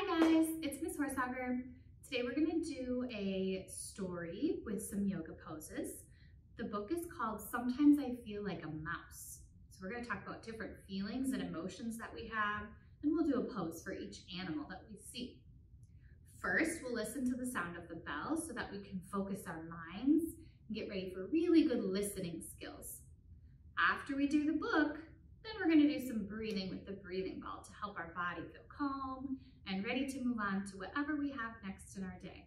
Hi guys, it's Miss Horsager. Today we're gonna do a story with some yoga poses. The book is called Sometimes I Feel Like a Mouse. So we're gonna talk about different feelings and emotions that we have, and we'll do a pose for each animal that we see. First, we'll listen to the sound of the bell so that we can focus our minds and get ready for really good listening skills. After we do the book, then we're gonna do some breathing with the breathing ball to help our body feel calm and ready to move on to whatever we have next in our day.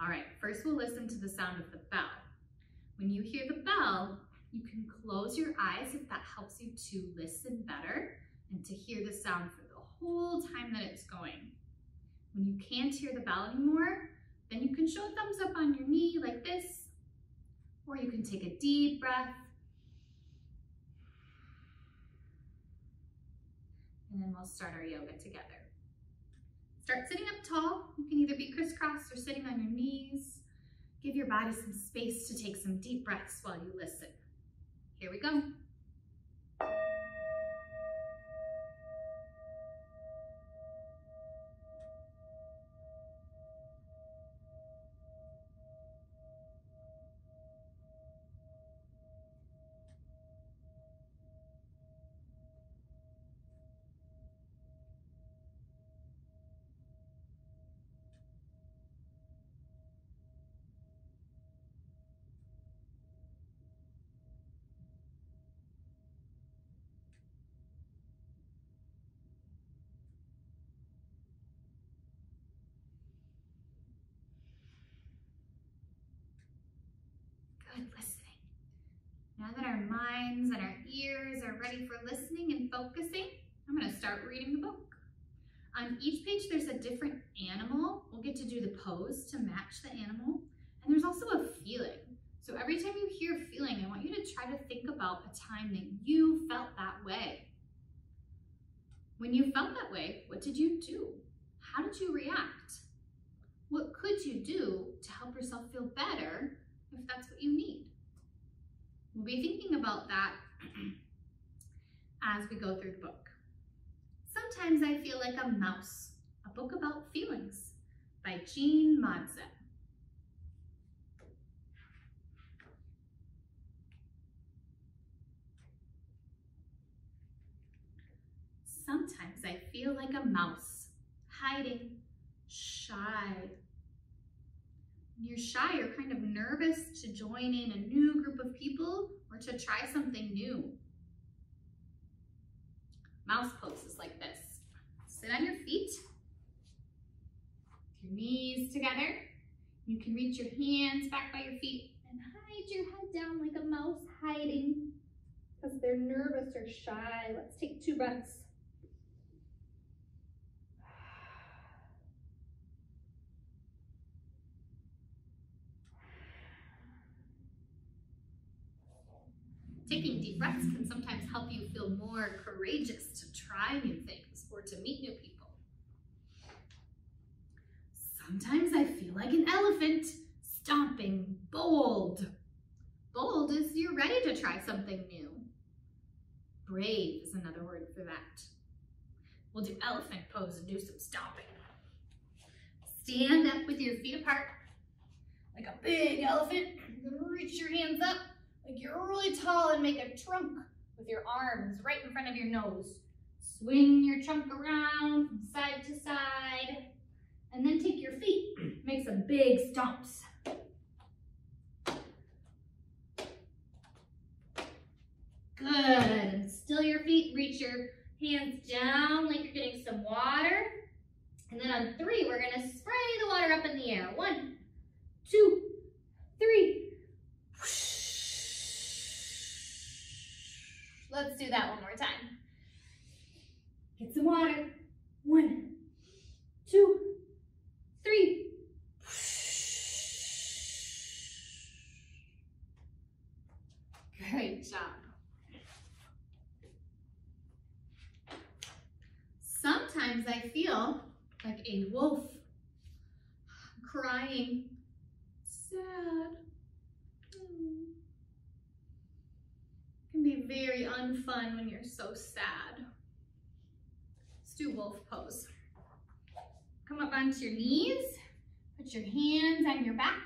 All right, first we'll listen to the sound of the bell. When you hear the bell, you can close your eyes if that helps you to listen better and to hear the sound for the whole time that it's going. When you can't hear the bell anymore, then you can show a thumbs up on your knee like this, or you can take a deep breath and then we'll start our yoga together. Start sitting up tall. You can either be crisscrossed or sitting on your knees. Give your body some space to take some deep breaths while you listen. Here we go. Listening. Now that our minds and our ears are ready for listening and focusing, I'm gonna start reading the book. On each page, there's a different animal. We'll get to do the pose to match the animal. And there's also a feeling. So every time you hear feeling, I want you to try to think about a time that you felt that way. When you felt that way, what did you do? How did you react? What could you do to help yourself feel better if that's what you need. We'll be thinking about that as we go through the book. Sometimes I Feel Like a Mouse, a book about feelings by Jeanne Modesitt. Sometimes I feel like a mouse, hiding, shy, you're shy, you're kind of nervous to join in a new group of people or to try something new. Mouse pose is like this. Sit on your feet, your knees together. You can reach your hands back by your feet and hide your head down like a mouse hiding because they're nervous or shy. Let's take two breaths. Taking deep breaths can sometimes help you feel more courageous to try new things or to meet new people. Sometimes I feel like an elephant, stomping, bold. Bold is you're ready to try something new. Brave is another word for that. We'll do elephant pose and do some stomping. Stand up with your feet apart like a big elephant. Reach your hands up like you're really tall and make a trunk with your arms right in front of your nose. Swing your trunk around from side to side. And then take your feet, make some big stomps. Good, still your feet, reach your hands down like you're getting some water. And then on three, we're gonna spray the water up in the air. One, two, three. Let's do that one more time. Get some water. One, two, three. Great job. Sometimes I feel like a wolf crying, sad. Hmm. Can be very unfun when you're so sad. Let's do wolf pose. Come up onto your knees, put your hands on your back.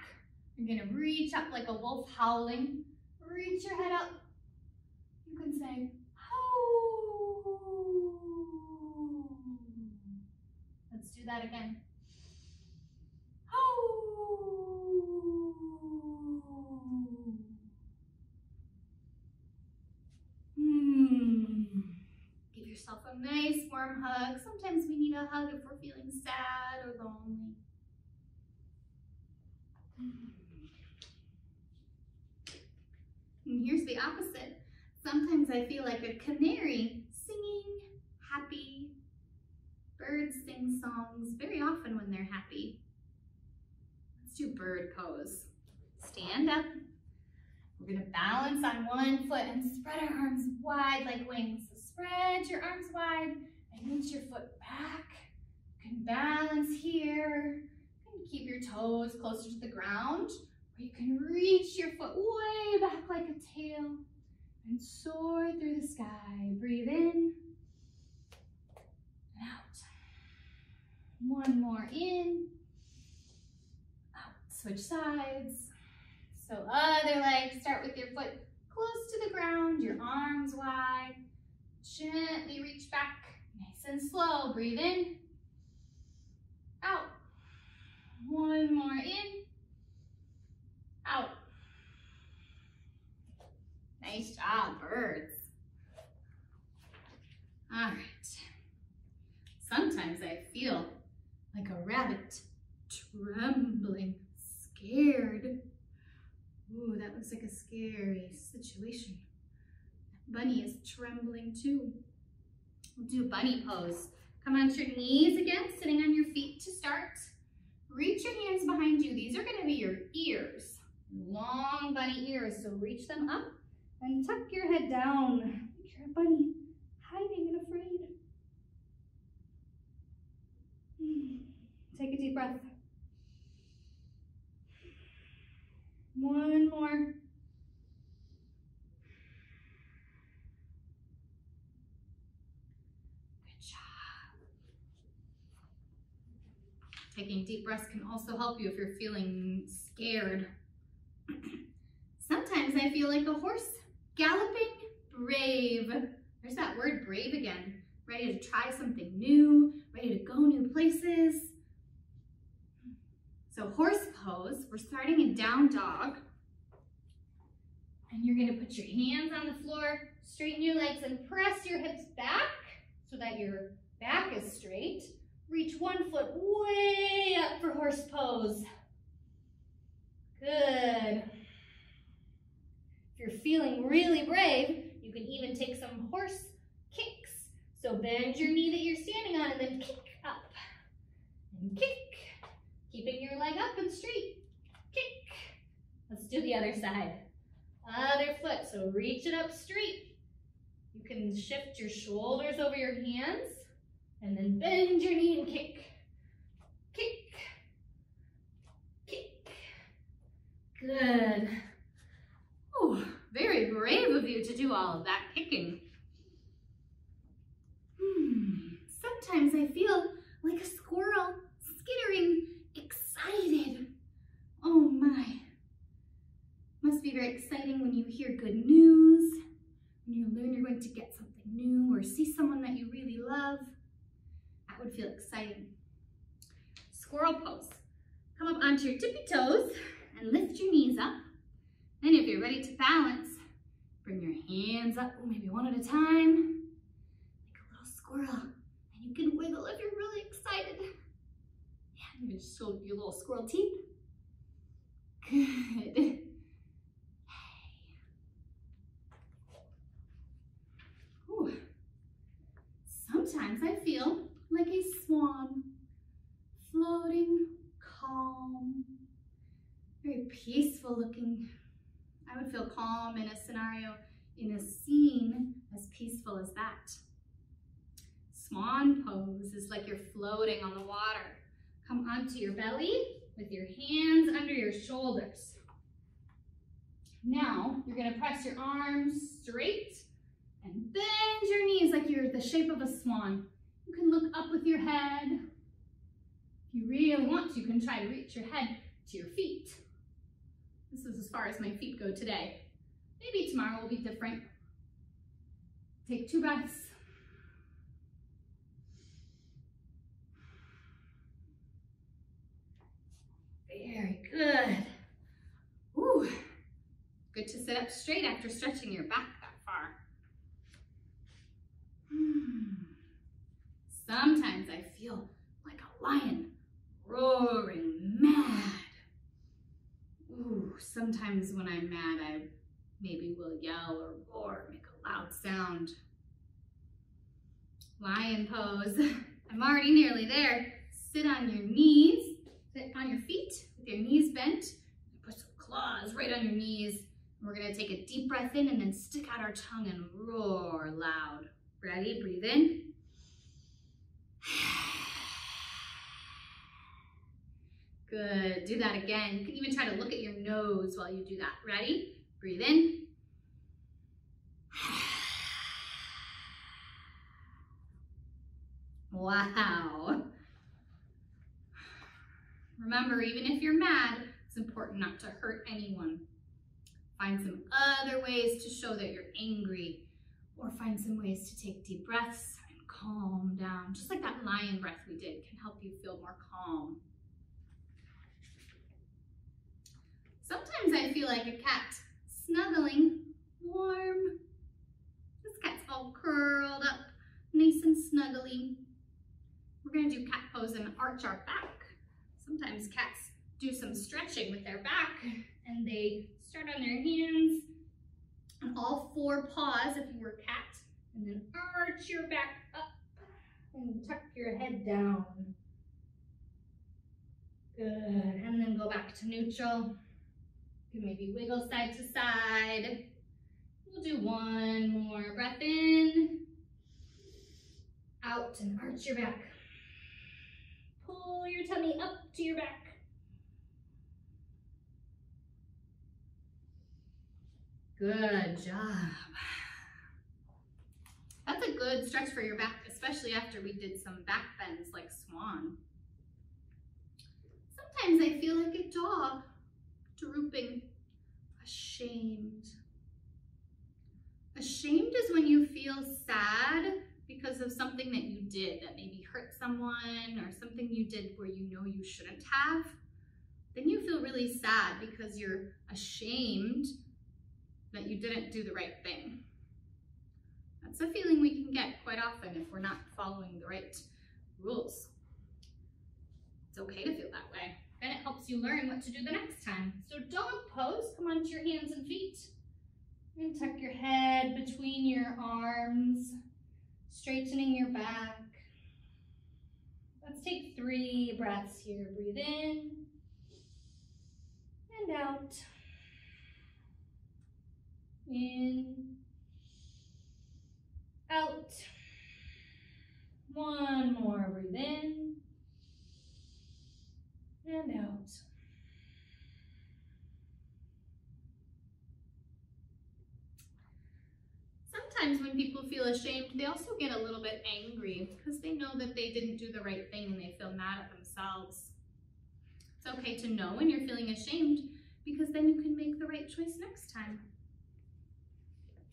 You're gonna reach up like a wolf howling. Reach your head up. You can say, oh. Let's do that again. Nice warm hug. Sometimes we need a hug if we're feeling sad or lonely. And here's the opposite. Sometimes I feel like a canary singing happy. Birds sing songs very often when they're happy. Let's do bird pose. Stand up. We're gonna balance on one foot and spread our arms wide like wings spread your arms wide and reach your foot back. You can balance here. You can keep your toes closer to the ground. Or you can reach your foot way back like a tail and soar through the sky. Breathe in and out. One more in, out. Switch sides. So other leg, start with your foot close to the ground, your arms wide. Gently reach back, nice and slow. Breathe in, out. One more in, out. Nice job, birds. All right. Sometimes I feel like a rabbit trembling, scared. Ooh, that looks like a scary situation. Bunny is trembling too. We'll do bunny pose. Come onto your knees again, sitting on your feet to start. Reach your hands behind you. These are gonna be your ears. Long bunny ears, so reach them up and tuck your head down. You're a bunny, hiding and afraid. Hmm. Take a deep breath. One more. Taking deep breaths can also help you if you're feeling scared. Sometimes I feel like a horse galloping brave. There's that word brave again. Ready to try something new, ready to go new places. So horse pose, we're starting in down dog. And you're gonna put your hands on the floor, straighten your legs and press your hips back so that your back is straight. Reach one foot way up for horse pose. Good. If you're feeling really brave, you can even take some horse kicks. So bend your knee that you're standing on and then kick up. And kick. Keeping your leg up and straight. Kick. Let's do the other side. Other foot, so reach it up straight. You can shift your shoulders over your hands and then bend your knee and kick. Kick. Kick. Good. Oh, very brave of you to do all of that kicking. Hmm. Sometimes I feel like a squirrel skittering, excited. Oh my. Must be very exciting when you hear good news, when you learn you're going to get something new or see someone that you really love feel exciting. Squirrel pose. Come up onto your tippy toes and lift your knees up. Then if you're ready to balance, bring your hands up, maybe one at a time, like a little squirrel. And you can wiggle if you're really excited. Yeah, show your little squirrel teeth. Good. Sometimes I feel like a swan, floating, calm, very peaceful looking. I would feel calm in a scenario, in a scene as peaceful as that. Swan pose is like you're floating on the water. Come onto your belly with your hands under your shoulders. Now, you're gonna press your arms straight and bend your knees like you're the shape of a swan. You can look up with your head. If you really want to, you can try to reach your head to your feet. This is as far as my feet go today. Maybe tomorrow will be different. Take two breaths. Very good. Ooh. Good to sit up straight after stretching your back that far. Hmm. Sometimes I feel like a lion roaring mad. Ooh, sometimes when I'm mad, I maybe will yell or roar, make a loud sound. Lion pose. I'm already nearly there. Sit on your knees, sit on your feet with your knees bent. Put some claws right on your knees. We're gonna take a deep breath in and then stick out our tongue and roar loud. Ready? Breathe in. Good, do that again. You can even try to look at your nose while you do that. Ready? Breathe in. Wow. Remember, even if you're mad, it's important not to hurt anyone. Find some other ways to show that you're angry or find some ways to take deep breaths calm down. Just like that lion breath we did can help you feel more calm. Sometimes I feel like a cat snuggling, warm. This cat's all curled up, nice and snuggly. We're gonna do cat pose and arch our back. Sometimes cats do some stretching with their back and they start on their hands on all four paws if you were a cat and then arch your back up and tuck your head down. Good, and then go back to neutral. You can maybe wiggle side to side. We'll do one more breath in, out and arch your back. Pull your tummy up to your back. Good job. That's a good stretch for your back, especially after we did some back bends like swan. Sometimes I feel like a dog drooping, ashamed. Ashamed is when you feel sad because of something that you did that maybe hurt someone or something you did where you know you shouldn't have. Then you feel really sad because you're ashamed that you didn't do the right thing. That's a feeling we can get quite often if we're not following the right rules. It's okay to feel that way. And it helps you learn what to do the next time. So dog pose, come onto your hands and feet. And tuck your head between your arms, straightening your back. Let's take three breaths here. Breathe in and out. In, out. One more, breathe in and out. Sometimes when people feel ashamed, they also get a little bit angry because they know that they didn't do the right thing and they feel mad at themselves. It's okay to know when you're feeling ashamed because then you can make the right choice next time.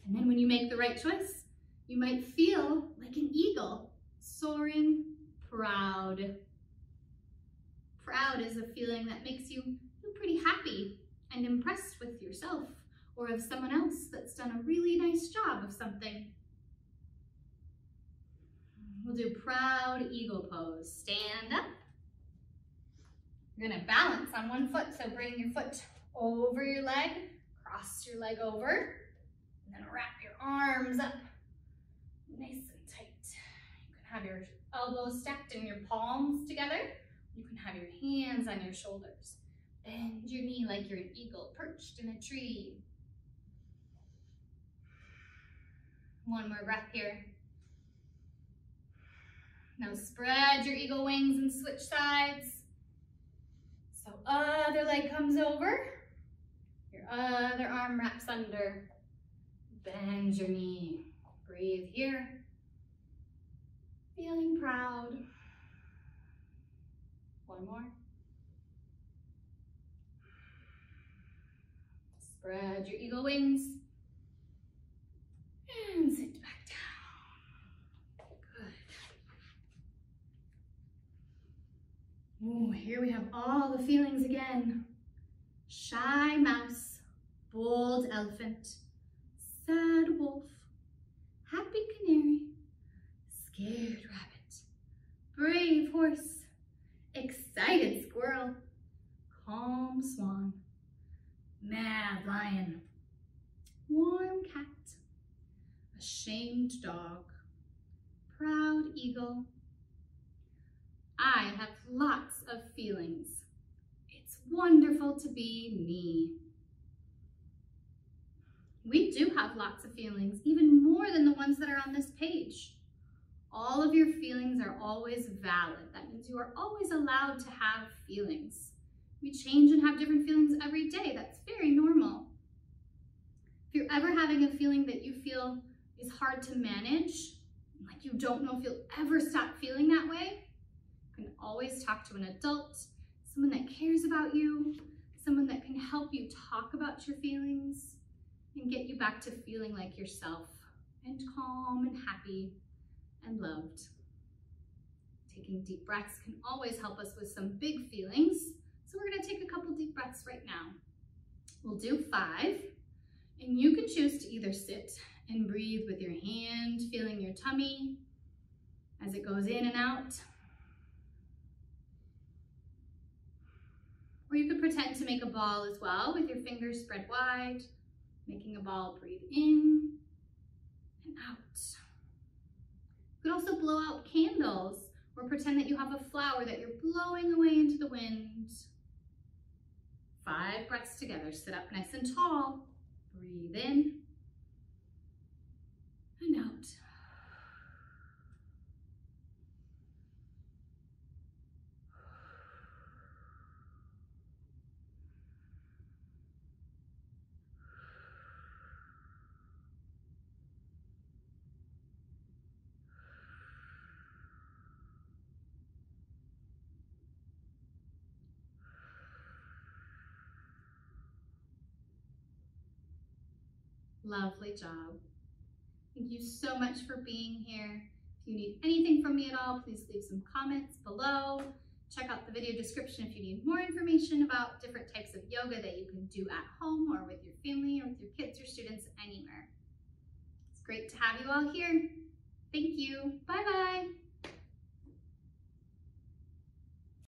And then when you make the right choice, you might feel like an eagle, soaring, proud. Proud is a feeling that makes you feel pretty happy and impressed with yourself or of someone else that's done a really nice job of something. We'll do proud eagle pose. Stand up. You're gonna balance on one foot, so bring your foot over your leg, cross your leg over, and then wrap your arms up nice and tight. You can have your elbows stacked and your palms together. You can have your hands on your shoulders. Bend your knee like you're an eagle perched in a tree. One more breath here. Now spread your eagle wings and switch sides. So other leg comes over. Your other arm wraps under. Bend your knee. Breathe here. Feeling proud. One more. Spread your eagle wings. And sit back down. Good. Ooh, here we have all the feelings again. Shy mouse, bold elephant, sad wolf, happy canary, scared rabbit, brave horse, excited squirrel, calm swan, mad lion, warm cat, ashamed dog, proud eagle. I have lots of feelings. It's wonderful to be me. We do have lots of feelings, even more than the ones that are on this page. All of your feelings are always valid. That means you are always allowed to have feelings. We change and have different feelings every day. That's very normal. If you're ever having a feeling that you feel is hard to manage, like you don't know if you'll ever stop feeling that way, you can always talk to an adult, someone that cares about you, someone that can help you talk about your feelings and get you back to feeling like yourself and calm and happy and loved. Taking deep breaths can always help us with some big feelings. So we're gonna take a couple deep breaths right now. We'll do five, and you can choose to either sit and breathe with your hand, feeling your tummy as it goes in and out. Or you could pretend to make a ball as well with your fingers spread wide, making a ball breathe in and out. You could also blow out candles or pretend that you have a flower that you're blowing away into the wind. Five breaths together. Sit up nice and tall. Breathe in and out. Lovely job. Thank you so much for being here. If you need anything from me at all, please leave some comments below. Check out the video description if you need more information about different types of yoga that you can do at home or with your family or with your kids or students anywhere. It's great to have you all here. Thank you. Bye-bye.